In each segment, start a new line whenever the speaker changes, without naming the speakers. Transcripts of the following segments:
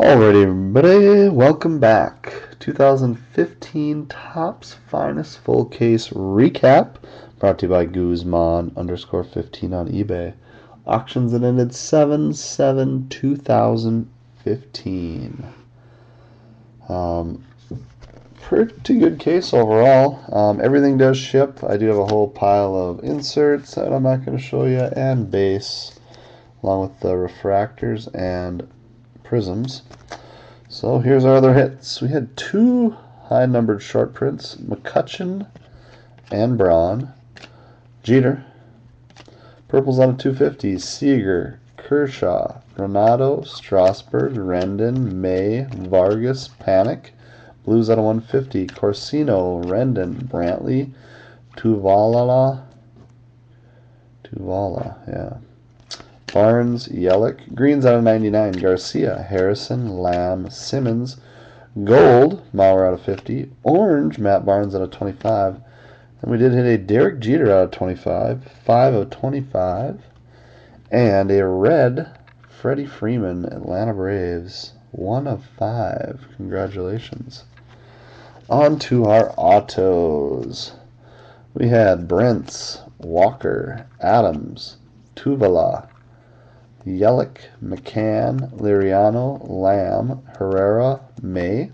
Alrighty, everybody, welcome back. 2015 Topps Finest Full Case Recap, brought to you by Guzman underscore 15 on eBay. Auctions that ended 7 7 2015. Um, pretty good case overall. Um, everything does ship. I do have a whole pile of inserts that I'm not going to show you, and base, along with the refractors and prisms. So here's our other hits. We had two high numbered short prints McCutchen and Braun. Jeter. Purples on a 250. Seager, Kershaw, Granado, Strasburg, Rendon, May, Vargas, Panik, Blues out of 150. Corsino, Rendon, Brantley, Tuvala. Tuvala, yeah. Barnes, Yelich, Greens out of 99, Garcia, Harrison, Lamb, Simmons, Gold, Mauer out of 50, Orange, Matt Barnes out of 25, and we did hit a Derek Jeter out of 25, 5 of 25, and a red Freddie Freeman, Atlanta Braves, 1 of 5. Congratulations. On to our autos. We had Brents, Walker, Adams, Tuvala, Yelich, McCann, Liriano, Lamb, Herrera, May.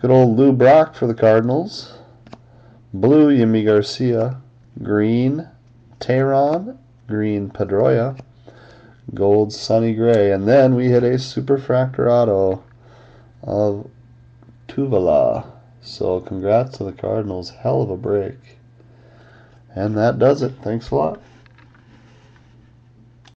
Good old Lou Brock for the Cardinals. Blue, Yimi Garcia. Green, Teheran. Green, Pedroia. Gold, Sonny Gray. And then we hit a Superfractor auto of Tuvala. So congrats to the Cardinals. Hell of a break. And that does it. Thanks a lot.